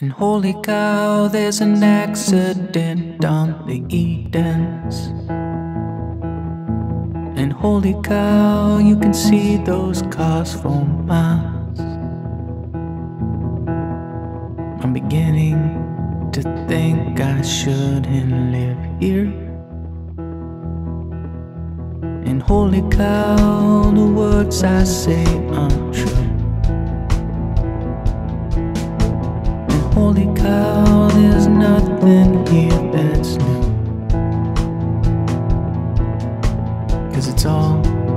And holy cow, there's an accident on the Edens. And holy cow, you can see those cars for miles. I'm beginning to think I shouldn't live here. And holy cow, the words I say holy cow, there's nothing here that's new. Cause it's all.